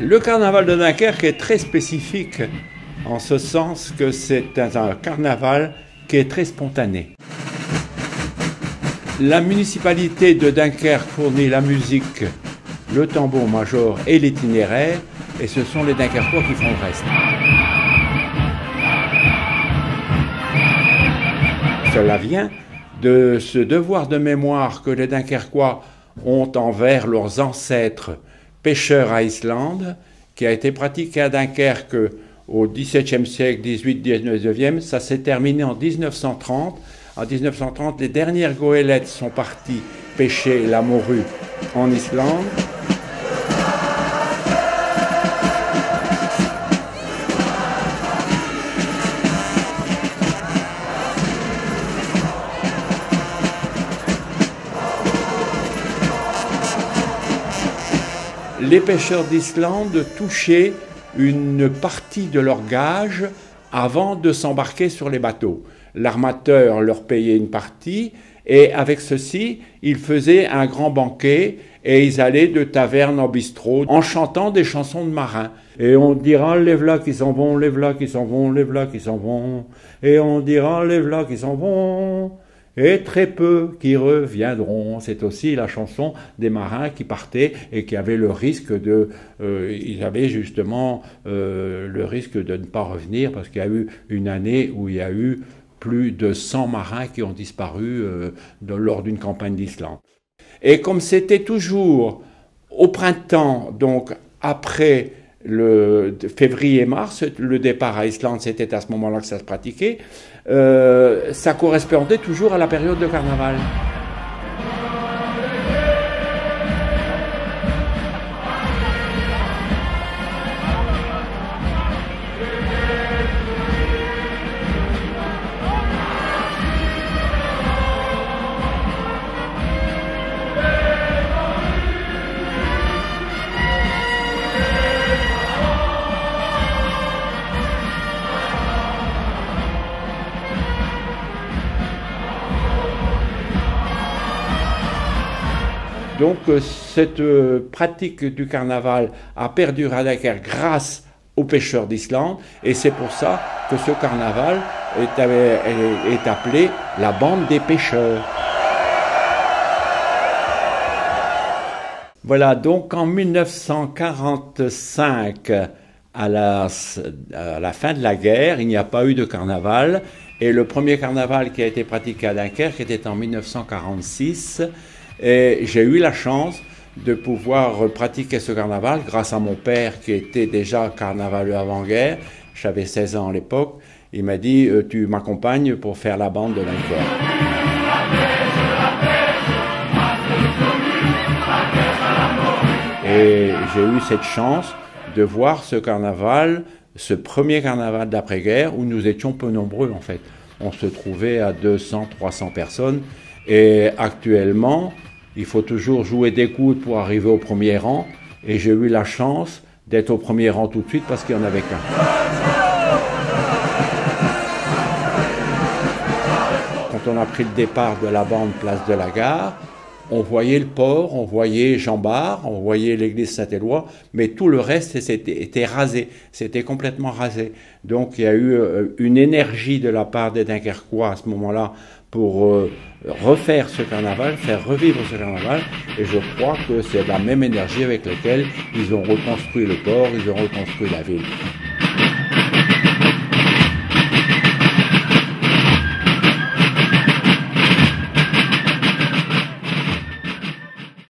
Le carnaval de Dunkerque est très spécifique en ce sens que c'est un carnaval qui est très spontané. La municipalité de Dunkerque fournit la musique, le tambour major et l'itinéraire, et ce sont les Dunkerquois qui font le reste. Cela vient de ce devoir de mémoire que les Dunkerquois ont envers leurs ancêtres pêcheurs à Islande, qui a été pratiqué à Dunkerque au XVIIe siècle, 18, 19e. Ça s'est terminé en 1930. En 1930, les dernières goélettes sont parties pêcher la morue en Islande. Les pêcheurs d'Islande touchaient une partie de leur gage avant de s'embarquer sur les bateaux. L'armateur leur payait une partie et avec ceci, ils faisaient un grand banquet et ils allaient de taverne en bistrot en chantant des chansons de marins. Et on dira les v'là qui s'en vont, les v'là qui s'en vont, les v'là qui s'en vont. Et on dira les v'là qui s'en vont et très peu qui reviendront. C'est aussi la chanson des marins qui partaient et qui avaient le risque de, euh, ils avaient justement euh, le risque de ne pas revenir parce qu'il y a eu une année où il y a eu plus de 100 marins qui ont disparu euh, lors d'une campagne d'Islande. Et comme c'était toujours au printemps, donc après le février-mars, le départ à Islande, c'était à ce moment-là que ça se pratiquait, euh, ça correspondait toujours à la période de carnaval. Donc euh, cette euh, pratique du carnaval a perduré à Dunkerque grâce aux pêcheurs d'Islande et c'est pour ça que ce carnaval est, appelé la bande des pêcheurs. Voilà, donc en 1945, à la, à la, fin de la guerre, il n'y a pas eu de carnaval. Et le premier carnaval qui a été pratiqué à Dunkerque était en 1946. Et j'ai eu la chance de pouvoir pratiquer ce carnaval grâce à mon père qui était déjà carnavaleux avant-guerre. J'avais 16 ans à l'époque. Il m'a dit euh, Tu m'accompagnes pour faire la bande de Dunkerque. Et j'ai eu cette chance de voir ce carnaval, ce premier carnaval d'après-guerre où nous étions peu nombreux en fait. On se trouvait à 200, 300 personnes. Et actuellement, il faut toujours jouer des coudes pour arriver au premier rang. Et j'ai eu la chance d'être au premier rang tout de suite parce qu'il n'y en avait qu'un. Quand on a pris le départ de la bande place de la gare, on voyait le port, on voyait Jean Bar, on voyait l'église Saint-Éloi, mais tout le reste était, rasé, c'était complètement rasé. Donc il y a eu euh, une énergie de la part des Dunkerquois à ce moment-là pour euh, refaire ce carnaval, faire revivre ce carnaval, et je crois que c'est la même énergie avec laquelle ils ont reconstruit le port, ils ont reconstruit la ville.